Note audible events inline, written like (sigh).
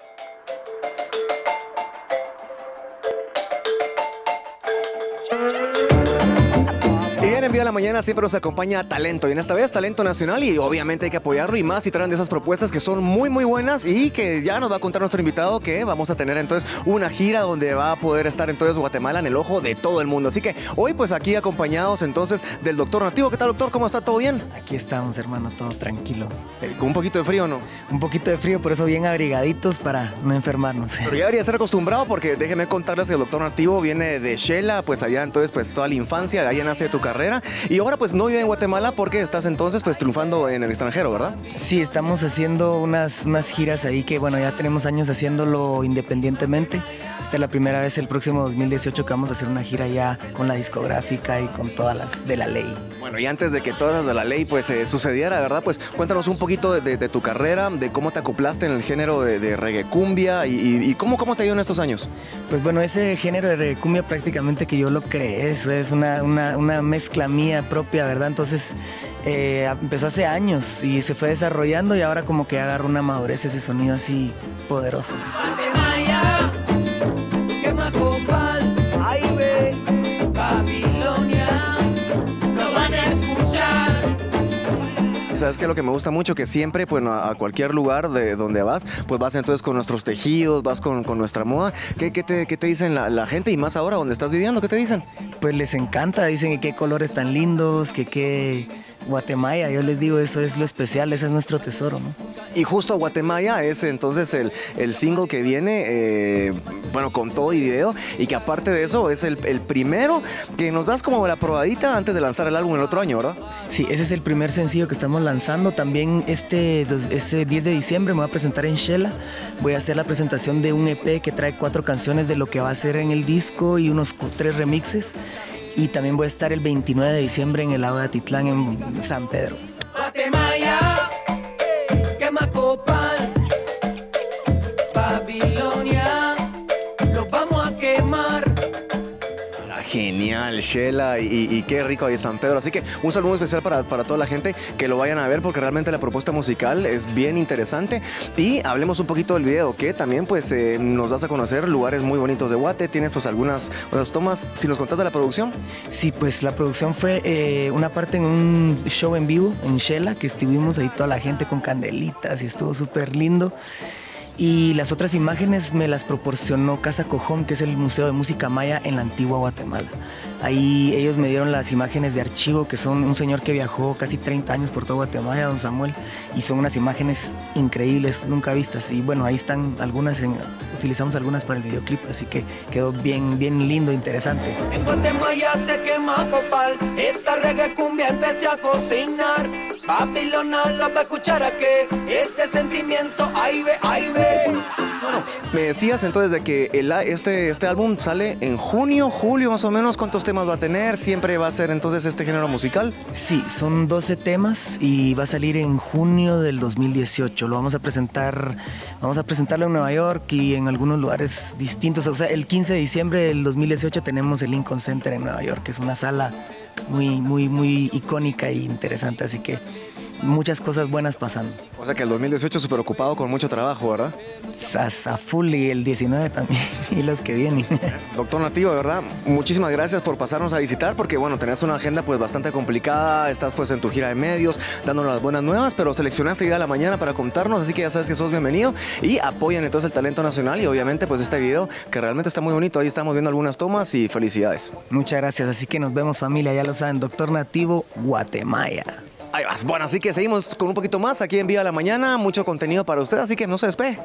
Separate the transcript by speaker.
Speaker 1: en la Mañana siempre nos acompaña talento y en esta vez talento nacional y obviamente hay que apoyarlo y más si traen de esas propuestas que son muy muy buenas y que ya nos va a contar nuestro invitado que vamos a tener entonces una gira donde va a poder estar entonces Guatemala en el ojo de todo el mundo. Así que hoy pues aquí acompañados entonces del doctor Nativo. ¿Qué tal doctor? ¿Cómo está? ¿Todo bien?
Speaker 2: Aquí estamos hermano, todo tranquilo.
Speaker 1: Eh, ¿Con un poquito de frío no?
Speaker 2: Un poquito de frío, por eso bien abrigaditos para no enfermarnos.
Speaker 1: Pero ya debería estar acostumbrado porque déjeme contarles que el doctor Nativo viene de Shela, pues allá entonces pues toda la infancia, de ahí nace tu carrera y ahora pues no vive en Guatemala porque estás entonces pues triunfando en el extranjero, ¿verdad?
Speaker 2: Sí, estamos haciendo unas, unas giras ahí que bueno, ya tenemos años haciéndolo independientemente. Esta es la primera vez el próximo 2018 que vamos a hacer una gira ya con la discográfica y con todas las de la ley.
Speaker 1: Bueno, y antes de que todas las de la ley pues eh, sucediera, ¿verdad? Pues cuéntanos un poquito de, tu carrera, de cómo te acoplaste en el género de, reggae cumbia y, cómo, cómo te ha ido en estos años.
Speaker 2: Pues bueno, ese género de reggae cumbia prácticamente que yo lo creé, es, es una, una, una mezcla mía propia, ¿verdad? Entonces eh, empezó hace años y se fue desarrollando y ahora como que agarra una madurez ese sonido así poderoso.
Speaker 1: Sabes que lo que me gusta mucho que siempre, pues a cualquier lugar de donde vas, pues vas entonces con nuestros tejidos, vas con, nuestra moda. ¿Qué, te, qué te dicen la, la, gente y más ahora donde estás viviendo? ¿Qué te dicen?
Speaker 2: Pues les encanta, dicen que qué colores tan lindos, que qué Guatemala, yo les digo, eso es lo especial, ese es nuestro tesoro, ¿no?
Speaker 1: Y justo Guatemala es entonces el, el single que viene, eh, bueno, con todo y video, y que aparte de eso es el, el, primero que nos das como la probadita antes de lanzar el álbum el otro año, ¿verdad?
Speaker 2: Sí, ese es el primer sencillo que estamos lanzando. También este, este 10 de diciembre me voy a presentar en Shela. Voy a hacer la presentación de un EP que trae cuatro canciones de lo que va a ser en el disco y unos tres remixes. Y también voy a estar el 29 de diciembre en el lago de Atitlán en San Pedro.
Speaker 1: Genial, Shela, y, qué rico ahí San Pedro. Así que un saludo especial para, para, toda la gente que lo vayan a ver porque realmente la propuesta musical es bien interesante. Y hablemos un poquito del video, que también pues eh, nos das a conocer lugares muy bonitos de Guate. Tienes pues algunas otras tomas. Si nos contás de la producción.
Speaker 2: Sí, pues la producción fue eh, una parte en un show en vivo en Shela, que estuvimos ahí toda la gente con candelitas y estuvo súper lindo. Y las otras imágenes me las proporcionó Casa Cojón, que es el Museo de Música Maya en la antigua Guatemala. Ahí ellos me dieron las imágenes de archivo, que son un señor que viajó casi 30 años por todo Guatemala, don Samuel, y son unas imágenes increíbles, nunca vistas. Y bueno, ahí están algunas, utilizamos algunas para el videoclip, así que quedó bien, bien lindo, interesante. En Guatemala se quema copal, esta reggae cumbia empecé a cocinar. Babilona escuchar a que este sentimiento, ahí ve, ahí ve.
Speaker 1: Bueno, me decías entonces de que este, este álbum sale en junio, julio más o menos, ¿cuántos temas va a tener? ¿Siempre va a ser entonces este género musical?
Speaker 2: Sí, son 12 temas y va a salir en junio del 2018. Lo vamos a presentar, vamos a presentarlo en Nueva York y en algunos lugares distintos. O sea, el 15 de diciembre del 2018 tenemos el Lincoln Center en Nueva York, que es una sala muy, muy, muy icónica e interesante. Así que muchas cosas buenas pasando.
Speaker 1: O sea que el 2018 súper ocupado con mucho trabajo, ¿verdad?
Speaker 2: A, full y el 19 también (laughs) y los que vienen. (laughs)
Speaker 1: Doctor Nativo, de verdad, muchísimas gracias por pasarnos a visitar porque bueno, tenés una agenda pues bastante complicada, estás pues en tu gira de medios dándonos las buenas nuevas, pero seleccionaste día a la mañana para contarnos, así que ya sabes que sos bienvenido y apoyan entonces el talento nacional y obviamente pues este video que realmente está muy bonito, ahí estamos viendo algunas tomas y felicidades.
Speaker 2: Muchas gracias, así que nos vemos familia, ya lo saben, Doctor Nativo, Guatemala.
Speaker 1: Ahí vas. Bueno, así que seguimos con un poquito más aquí en Viva la Mañana. Mucho contenido para usted, así que no se despegue.